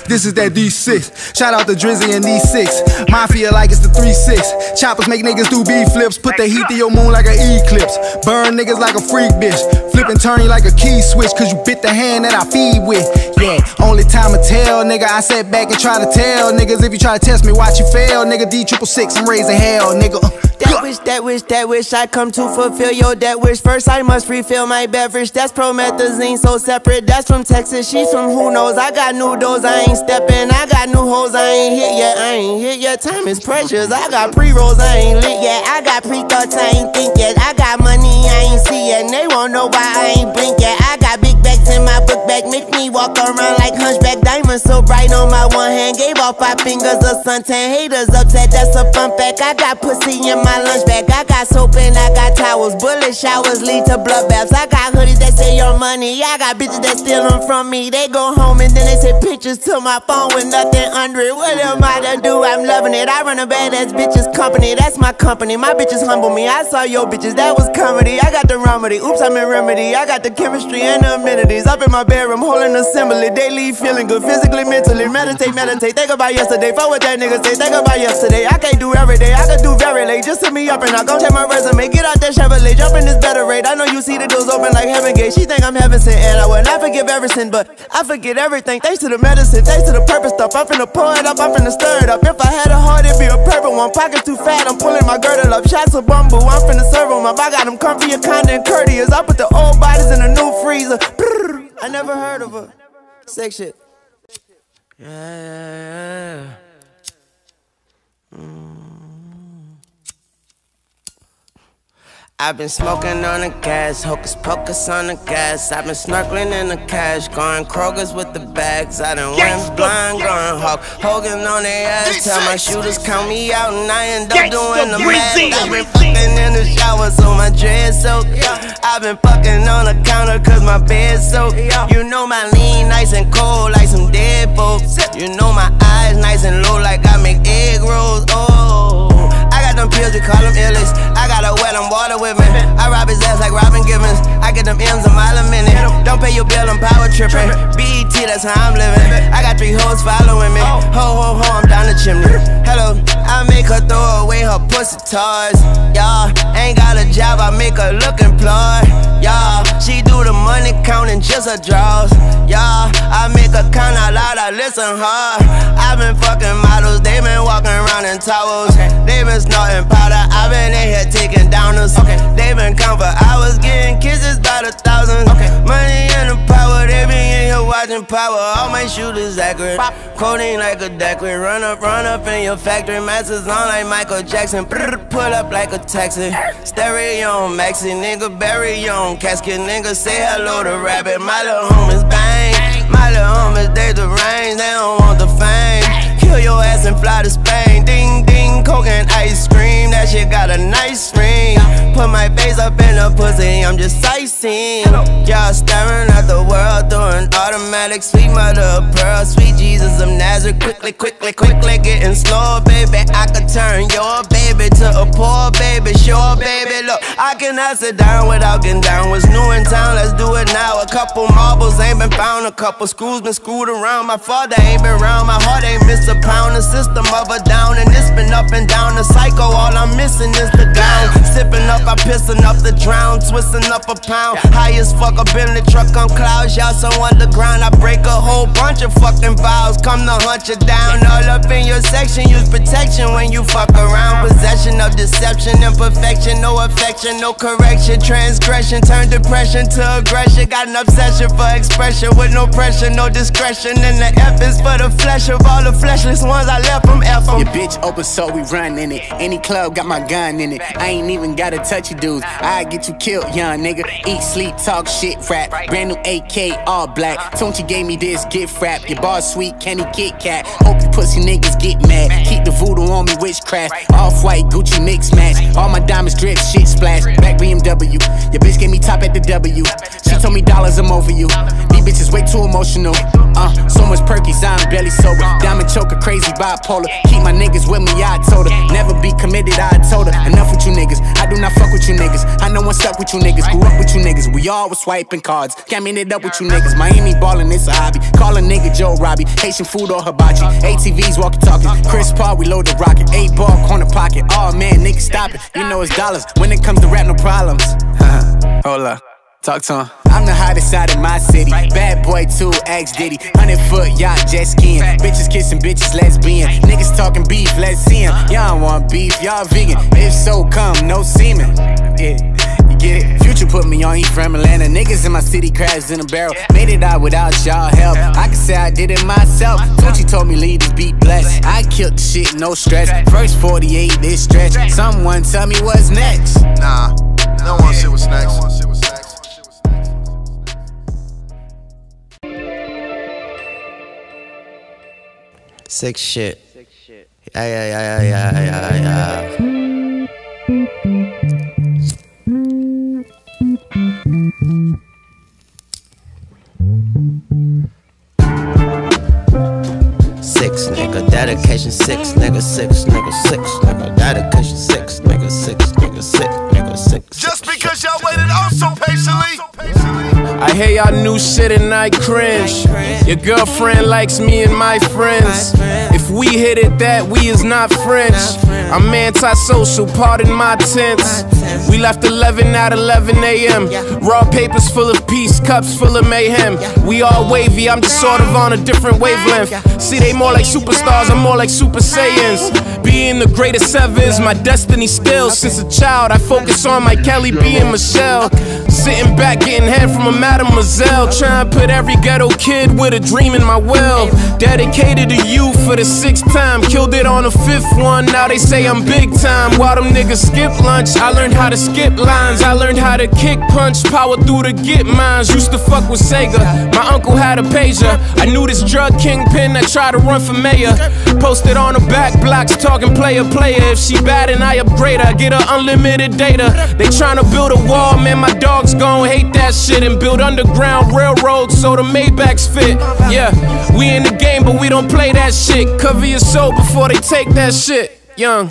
This is that D6. Shout out to Drizzy and D6. Mafia like it's the 3-6. Choppers make niggas do B flips. Put the heat to your moon like an eclipse. Burn niggas like a freak bitch. Flip and turn you like a key switch. Cause you bit the hand that I feed with. Yeah, only time to tell, nigga. I sat back and try to tell niggas. If you try to test me, watch you fail. Nigga, D triple six, I'm raising hell, nigga. Uh, that wish, that wish, that wish I come to fulfill your that wish. First, I must refill my beverage. That's promethazine, so separate. That's from Texas, she's from who knows. I got new doors, I ain't stepping. I got new hoes, I ain't hit yet. I ain't hit yet. Time is precious. I got pre rolls, I ain't lit yet. I got pre thoughts, I ain't think yet. I got money, I ain't see yet. And they won't know why I ain't blink yet. I got big bags in my book bag, make me walk around like hunchback. Diamonds so bright on my one hand, gave off five fingers of suntan. Haters upset, that's a fun fact. I got pussy in my lunch bag. I got soap and I got towels. Bullet showers lead to bloodbaths. I got hoodies that say your money. I got bitches that steal them from me. They go home and then they send pictures to my phone with nothing under it. What am I to do? I'm loving it. I run a badass bitches company. That's my company. My bitches humble me. I saw your bitches. That was comedy. I got the remedy. Oops, I'm in remedy. I got the chemistry and the amenities. Up in my bedroom holding assembly. Leave feeling good. Physically mentally. Meditate, meditate. Think about yesterday. Fuck what that nigga say. Think about yesterday. I can't do every day. I can do very late. Just hit me up and I'll go check my resume. Get out that Chevrolet. Jump in this better rate. I know you see the doors open like heaven gate. She think I'm heaven sent. And I will not forgive every sin, but I forget everything. Thanks to the medicine. Thanks to the purpose stuff. I'm finna pour it up. I'm finna stir it up. If I had a heart, it'd be a perfect one. Pockets too fat. I'm pulling my girdle up. Shots of bamboo. I'm finna serve them up. I got them comfy, kinda and courteous. I put the old bodies in a new freezer. I never heard of her. Sex shit. Yeah, yeah, yeah. Mm. I've been smoking on the gas, hocus pocus on the gas. I've been snorkeling in the cash, going Kroger's with the bags. I done went blind, going hawk, Hogan on their ass. Tell my shooters count me out, and I end up doing the math. I've been fucking in the shower, so my dreads soaked. I've been fucking on the counter, cause my bed's soaked. You know my lean nice and cold, like some dead folks. You know my eyes nice and low, like I make egg rolls. Oh them pills, we call them illies. I got a wet, I'm water with me. I rob his ass like Robin Givens. I get them M's a mile a minute. Don't pay your bill, I'm power tripping. BET, that's how I'm living. I got three hoes following me. Ho, ho, ho, I'm down the chimney. Hello, I make her throw away her pussy toys. Y'all ain't got a job, I make her look employed. Y'all, she do the money counting just her draws. Y'all, I make her count out loud, I listen hard. i been fucking models, they been walking around in towels. They been snow and powder. i been in here taking downers. Okay. They been comfort. I was getting kisses by the thousands. Okay. Money and the power. They been in here watching power. All my shooters accurate. Quoting like a decorate. Run up, run up in your factory. Masters on like Michael Jackson. Pull up like a taxi. Stereo maxi. Nigga bury on casket. Nigga say hello to rabbit. My little homies bang. My little homies, they the range. They don't want the fame. Kill your ass and fly to Spain. Ding, ding, coke and ice cream. That shit got a nice ring. Put my face up in the pussy, I'm just sightseeing. Y'all staring at the world through an automatic. Sweet mother of pearl, sweet Jesus of Nazareth. Quickly, quickly, quickly getting slow, baby. I could turn your baby to a poor baby. Sure, baby, I cannot sit down without getting down. What's new in town? Let's do it now. A couple marbles ain't been found, a couple screws been screwed around. My father ain't been around, my heart ain't missed a pound. The system of a down, and it's been up and down. The cycle, all I'm missing is the down. Sipping up, I pissing up the drown, twisting up a pound. High as fuck up in the truck on clouds, y'all so underground. I break a whole bunch of fucking vows, come to hunt you down. All up in your section, use protection when you fuck around. Possession of deception, imperfection, no affection, no correction. Transgression, turn depression to aggression. Got an obsession for expression with no pressure, no discretion. And the F is for the flesh of all the fleshless ones I left from F. Your bitch open, so we run in it. Any club got my gun in it. I ain't even gotta touch you dudes. I get you killed, young nigga. Eat, sleep, talk shit, rap. Brand new AK, all black. Tunechi gave me this gift wrap. Your bar sweet, candy Kit Kat. Hope you pussy niggas get mad. Keep the voodoo on me, witchcraft. Off white, Gucci mix match. All my diamonds drip, shit splash. Back BMW. Your bitch gave me top at the W. She told me dollars, I'm over you. These bitches way too emotional. Uh, so much perkies, I'm belly sober. Diamond choker, crazy bipolar. Keep my niggas with me, I told her. Never be committed, I told her. Enough with you niggas. I do not fuck with you niggas. I know what's up with you niggas. Grew up with you niggas. We all was swiping cards. Camming it up with you niggas. Miami ballin', it's a hobby. Call a nigga Joe Robbie. Haitian food or hibachi. ATVs walkie talkies. Chris Paul, we load the rocket. Eight ball, corner pocket. Oh man, niggas stop it. You know it's dollars. When it comes to rap, no problems. Hold up. Talk to him. I'm the hottest side of my city. Bad boy too, ex Diddy. Hundred foot yacht, jet skiing. Bitches kissing bitches, lesbian. Niggas talking beef, let's see him. Uh-huh. Y'all want beef, y'all vegan. If so, come, no semen. Yeah. You get it? Future put me on, he from Atlanta. Niggas in my city crashed in a barrel. Made it out without y'all help. I can say I did it myself. Tucci told me leave this beat blessed. I killed the shit, no stress. First 48, this stretch. Someone tell me what's next. Nah, no one shit what's next. Sick shit. Yeah, yeah, yeah, yeah, yeah, yeah, yeah. Six nigga, dedication six nigga, six nigga, six nigga, dedication six nigga, six nigga, six nigga, six. Just because y'all waited oh so patiently. I hear y'all new shit and I cringe. Your girlfriend likes me and my friends. If we hit it, that we is not French. I'm antisocial, pardon my tense. We left 11 at 11 a.m. Raw papers full of peace, cups full of mayhem. We all wavy, I'm just sort of on a different wavelength. See, they more like superstars, I'm more like Super Saiyans. Being the greatest ever is my destiny still. Since a child, I focus on my Kelly B and Michelle. Sitting back, getting head from a mademoiselle. Trying to put every ghetto kid with a dream in my will. Dedicated to you for the sixth time. Killed it on the fifth one, now they say I'm big time. While them niggas skip lunch, I learned how to skip lines. I learned how to kick punch, power through the get mines. Used to fuck with Sega. My uncle had a pager. I knew this drug kingpin that tried to run for mayor. Posted on the back blocks, talking player player. If she bad and I upgrade her, get her unlimited data. They tryna build a wall, man. My dogs gon' hate that shit and build underground railroads so the Maybachs fit. Yeah, we in the game, but we don't play that shit. Cover your soul before they take that shit. Young.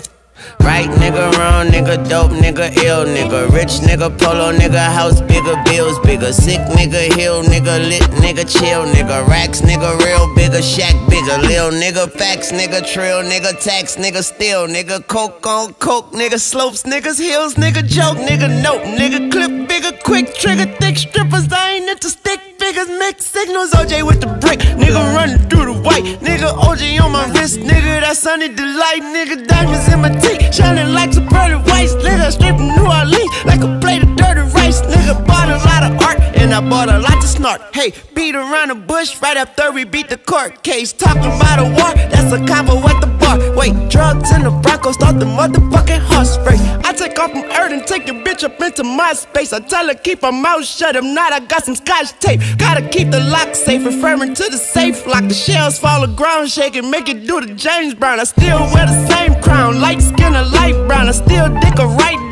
Right nigga, wrong nigga, dope nigga, ill nigga, rich nigga, polo nigga, house bigger, bills bigger, sick nigga, hill nigga, lit nigga, chill nigga, racks nigga, real bigger, shack bigger, lil nigga, facts nigga, trill nigga, tax nigga, steal nigga, coke on coke nigga, slopes niggas, hills nigga, joke nigga, note nigga, clip bigger, quick trigger, thick strippers, I ain't into stick figures, mix signals, OJ with the brick, nigga running through the white, nigga, OJ on my wrist, nigga, that sunny delight, nigga, diamonds in my teeth, shining like some pearly whites, nigga, straight from New Orleans, like a plate of dirty rice, nigga, bought a lot of art, and I bought a lot to snort, hey, beat around the bush, right after we beat the court. Case, talking about a war, that's a combo at the bar, wait, drugs in the Bronco, start the motherfucking horse race, I take off from Earth and take your bitch up into my space, I tell her keep her mouth shut, if not, I got some scotch tape, gotta keep the lock safe, referring to the safe lock, the shells fall the ground, shaking, make it do the James Brown, I still wear the same crown,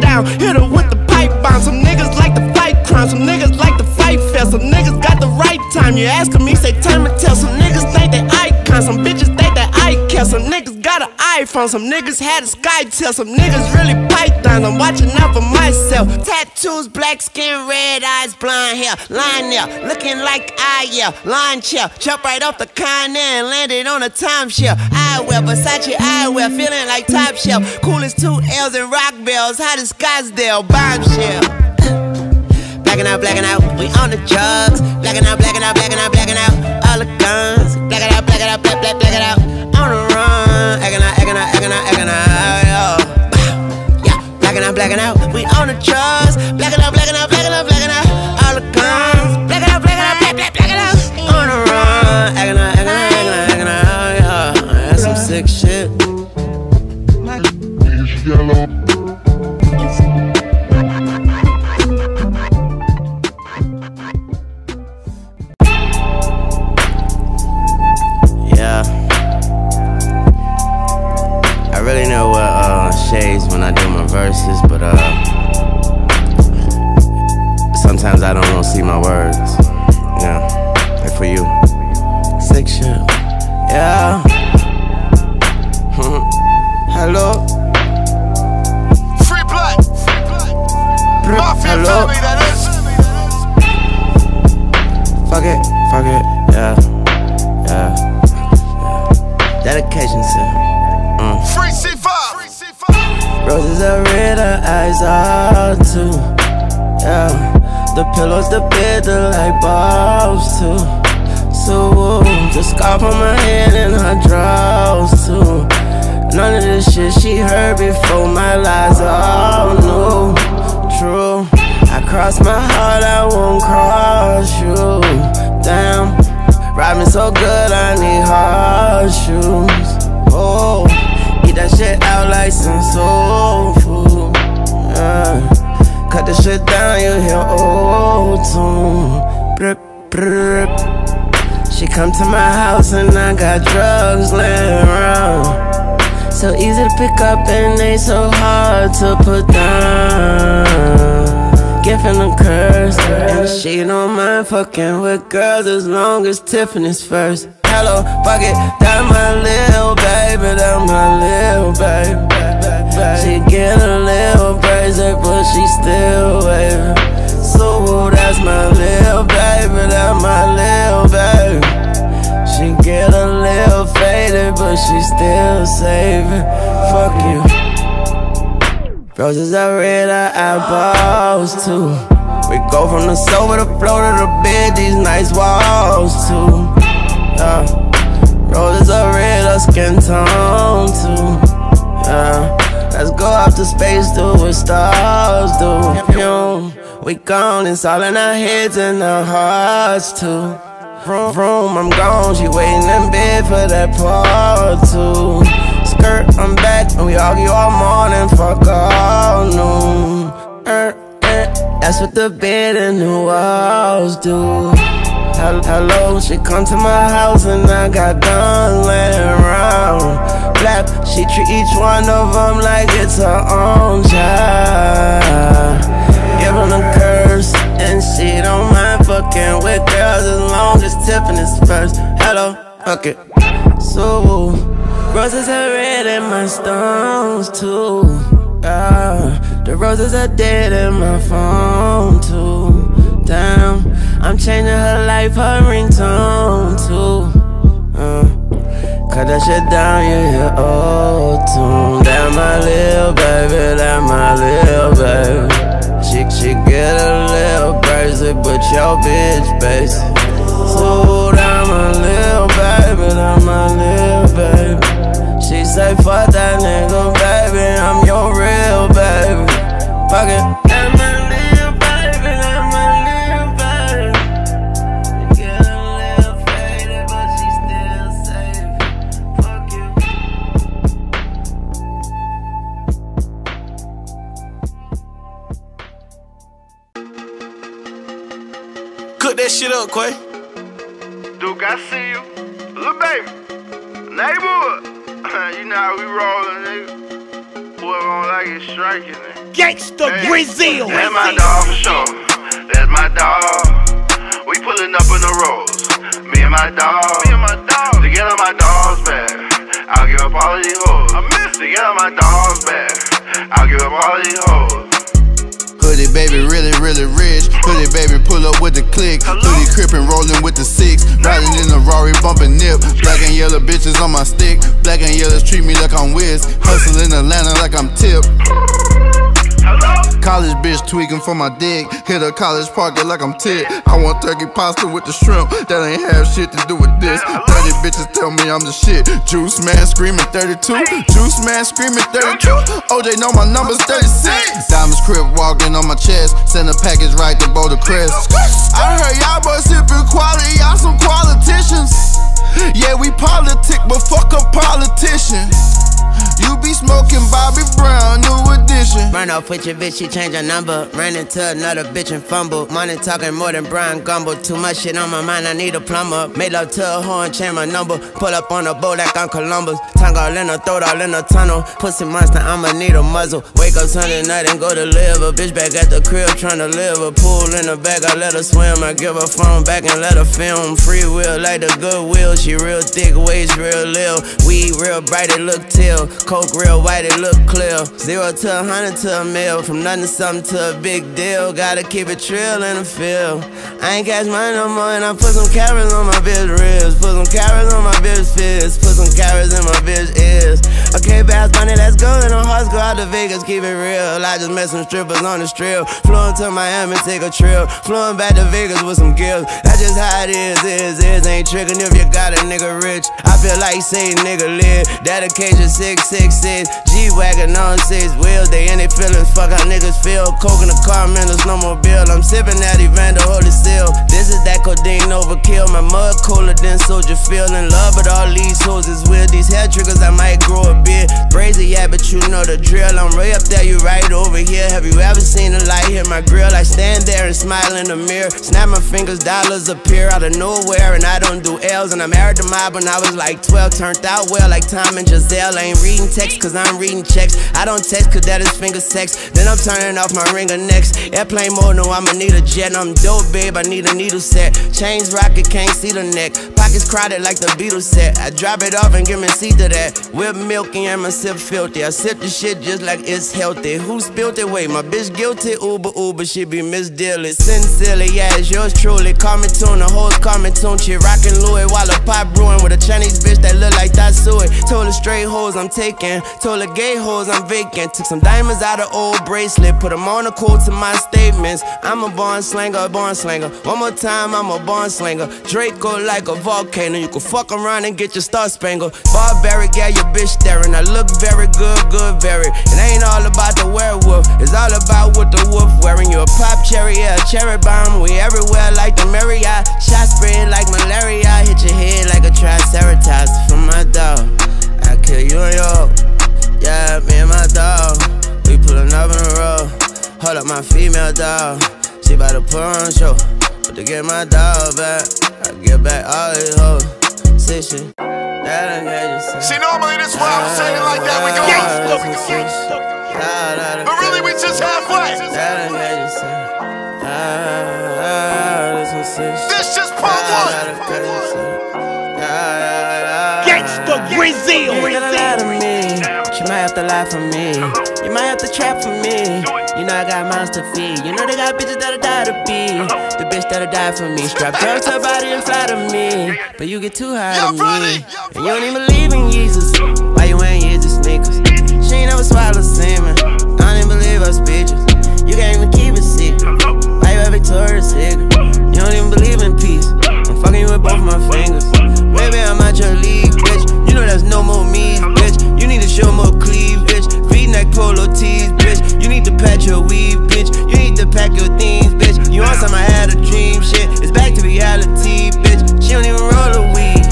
down, hit her with the pipe bomb, some niggas like to fight crime, some niggas like to fight fair, some niggas got the right time, you asking me, iPhone, some niggas had a SkyTel, some niggas really pythons, I'm watching out for myself, tattoos, black skin, red eyes, blonde hair, line there, looking like I yeah, line chair, jump right off the con and landed on a timeshare, eyewear, Versace eyewear, feeling like top shelf, coolest two L's and rock bells, hot as Scottsdale, bombshell. Blacking out, blacking out, we on the drugs. Blacking out, blacking out, blacking out, blacking out, all the guns. Blacking out, blacking out, black, black, blacking out, on the run. Acting out, acting out, acting out, acting out, yeah. Yeah, blacking out, blacking out, we on the drugs. Blacking out, blacking out, it, fuck it, yeah, yeah, yeah. Dedication to, mm. Free C5. Roses are red, her eyes are too, yeah. The pillows, the bed, the light bulbs too. So, woo, the scarf on my head and her drawers too. None of this shit she heard before, my lies are all new, true. I cross my heart, I won't cross you. Damn, ride me so good, I need hard shoes. Oh, eat that shit out like some soul food. Yeah. Cut the shit down, you hear old tune. Brip, brip. She come to my house and I got drugs laying around. So easy to pick up and they so hard to put down giving a curse, And she don't mind fucking with girls as long as Tiffany's first. Hello, fuck it, that my little baby, that my little baby. She get a little brazier, but she still waving. So that's my little baby, that my little baby. She get a little faded, but she still saving. Fuck you roses are red, our eyeballs too. We go from the sofa to floor to the bed, these nice walls too. Yeah. Roses are red, our skin tone too. Yeah. Let's go out to space, do what stars do. We gone, it's all in our heads and our hearts too. Vroom, vroom, I'm gone, she waiting in bed for that part two. I'm back, and we argue all morning, fuck all noon. Er, er, that's what the bed and the walls do. Hello, she come to my house and I got guns laying around. Black, she treat each one of them like it's her own child. Give them a curse, and she don't mind fucking with girls as long as Tiffany's first. Hello, fuck it. So, roses are red and my stones too. Yeah, the roses are dead in my phone too. Damn, I'm changing her life, her ringtone too. Uh, cut that shit down, you hear old tune. That my little baby, that my little baby. She, she get a little crazy, but your bitch basic. So that little baby, that my little baby. She say, fuck that nigga, baby, I'm your real baby. Fuck it. Cook that shit up, Quay. Duke, I see you. Little baby. Neighborhood. you know how we rollin', nigga. Whoever don't like it, striking it. Gangsta Grillz. That's my dog for sure. That's my dog. We pullin' up in the rolls. Me and my dog. Me and my dog. Together my dog's back. I'll give up all of these hoes. I miss Together my dog's back. I'll give up all of these hoes. Hoodie baby really, really rich. Hoodie baby pull up with the click. Hoodie crippin' rollin' with the six. Riding in the Rari bumpin' nip. Black and yellow bitches on my stick. Black and yellows treat me like I'm Wiz. Hustle in Atlanta like I'm Tip. College bitch tweaking for my dick. Hit a college pocket like I'm tit. I want turkey pasta with the shrimp. That ain't have shit to do with this. 30 bitches tell me I'm the shit. Juice man screaming 32. Juice man screaming 32. OJ know my number's 36. Diamonds crib walking on my chest. Send a package right to Boulder Crest. I heard y'all boys sipping quality. Y'all some politicians. Yeah, we politic, but fuck a politician. You be smoking Bobby Brown, new edition. Run off with your bitch, she change her number. Ran into another bitch and fumble. Money talking more than Bryant Gumbel. Too much shit on my mind, I need a plumber. Made love to a horn, change my number. Pull up on a boat like I'm Columbus. Tongue all in the throat, all in the tunnel. Pussy monster, I'ma need a muzzle. Wake up Sunday night and go to live. A bitch back at the crib trying to live. A pool in the back, I let her swim. I give her phone back and let her film. Free will like the good will. She real thick, waist real lil. Weed real bright, it look teal. Coke real white, it look clear. Zero to a hundred to a mil. From nothing to something to a big deal. Gotta keep it trill in the field. I ain't cash money no more, and I put some carrots on my bitch ribs. Put some carrots on my bitch fist. Put some carrots in my bitch ears. Okay, bass money, let's go. And our hearts go out to Vegas, keep it real. I just met some strippers on the strip. Flew to Miami, take a trip. Flew back to Vegas with some gifts. That's just how it is, is, is. Ain't tricking if you got a nigga rich. I feel like say nigga live. Dedication 666. G-Wagon on six wheels. They any feelings, fuck how niggas feel. Coke in the car, man, there's no more bill. I'm sipping that Evander Holy Seal. This is that codeine overkill. My mud cooler than soldier feel in love, with all these hoes is weird. These hair triggers, I might grow a beard. Brazy, yeah, but you know the drill. I'm way up there, you right over here. Have you ever seen the light hit my grill? I stand there and smile in the mirror. Snap my fingers, dollars appear out of nowhere, and I don't do L's. And I married the mob when I was like 12. Turned out well like Tom and Giselle. I ain't reading text cause I'm reading checks. I don't text cause that is finger sex. Then I'm turning off my ringer next. Airplane mode, no, I'ma need a jet. I'm dope, babe, I need a set. Chains rocket, can't see the neck. Pockets crowded like the Beatles set. I drop it off and give me a seat to that. Whip milky and my sip filthy. I sip the shit just like it's healthy. Who spilled it? Wait, my bitch guilty. Uber, Uber, she be Dilly. Sincerely, yeah, it's yours truly. Call me tune, the hoes call me tune. She rockin' Louis while the pot brewing with a Chinese bitch that look like Tatsui. Told the straight hoes I'm taking. Told the gay hoes, I'm vacant. Took some diamonds out of old bracelet, put them on a quote to my statements. I'm a born slanger, born slanger. One more time, I'm a born slanger. Draco like a volcano, you can fuck around and get your star spangled. Barbaric, yeah, your bitch staring. I look very good, good, very. It ain't all about the werewolf, it's all about what the wolf wearing. You a pop cherry, yeah, a cherry bomb. We everywhere like the Marriott. Shot spread like malaria. Hit your head like a triceratops from my dog. I kill you and your Yeah, me and my dog. We pullin' up in a row. Hold up my female dog. She bout to on show. To get my dog back, I get back all these hoes. See shit. See, normally this why I'm saying like that. We go. But really, we just halfway. Ah, this just part one. Ah, ah, Gangsta Grillz. You might have to lie for me. You might have to trap for me. You know I got mouths to feed. You know they got bitches that'll die to be. The bitch that'll die for me. Strap drugs to her body and fly me. But you get too high to me. And you don't even believe in Jesus. Why you wearing Jesus sneakers? She ain't never swallowed semen. I don't even believe her speeches. You can't even keep it secret. Why you a Victoria's Secret? You don't even believe in peace. I'm fucking you with both my fingers. Maybe I'm out your league, bitch. You know there's no more me, show more cleavage. V-neck polo tees, bitch. You need to patch your weave, bitch. You need to pack your things, bitch. You want some I had a dream, shit. It's back to reality, bitch. She don't even roll a weed.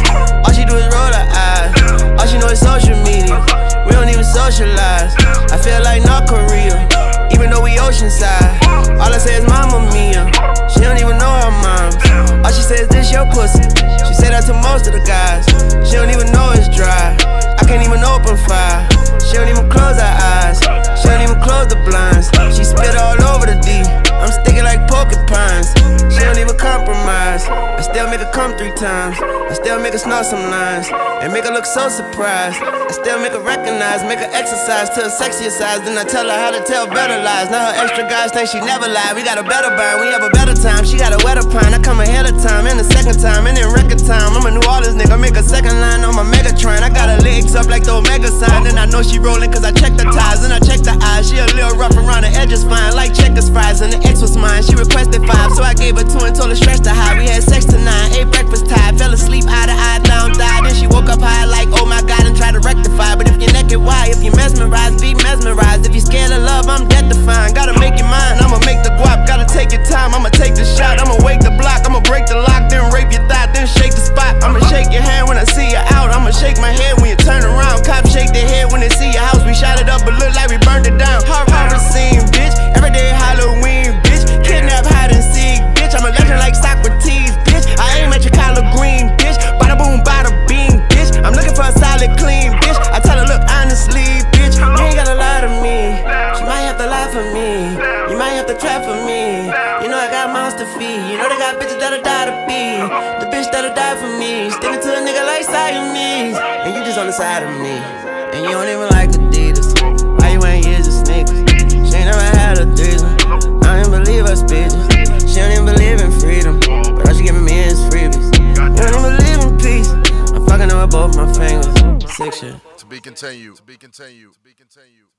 All she do is roll her eyes. All she know is social media. We don't even socialize. I feel like North Korea, even though we oceanside. All I say is Mama Mia. She don't even know her moms. All she says this your pussy. She said that to most of the guys. She don't even know it's dry. Can't even open fire. She don't even close her eyes. She don't even close the blinds. She spit all over the D. I'm sticking like porcupines. Don't even compromise. I still make her come three times. I still make her snort some lines. And make her look so surprised. I still make her recognize. Make her exercise to a sexier size. Then I tell her how to tell better lies. Now her extra guys think she never lied. We got a better burn. We have a better time. She got a wetter pine. I come ahead of time. And the second time. And in record time. I'm a New Orleans nigga. Make a second line on my Megatron. I got her legs up like the Omega sign. Then I know she rolling cause I check the ties. And I check the eyes. She a little rough around the edges fine. Like checkers fries. And the X was mine. She requested five. So I gave her two and told her stretch the high. We had sex tonight. Ate breakfast time. Fell asleep eye to eye. Down died. Then she woke up high like oh my god and tried to rectify. But if you're naked, why? If you mesmerized, be mesmerized. If you scared of love, I'm dead defying. Gotta make it mine. I'ma make the guap. Gotta take your time. I'ma take the shot. I'ma wake the block. I'ma break the lock. Then rape your thigh. Then shake the spot. I'ma shake your hand when I see you out. I'ma shake my head when you turn around. Cops shake their head when they see your house. We shot it up, but look like we burned it down. Horror scene, bitch. Every day Halloween, And you just on the side of me. And you don't even like Adidas. Why you of sneakers? She ain't never had a threesome. I don't believe her speeches. She don't even believe in freedom. But all she giving me is freebies. You don't even believe in peace. I'm fucking both my fingers. Sick shit. To be continued. To be continued. To be continued. D6.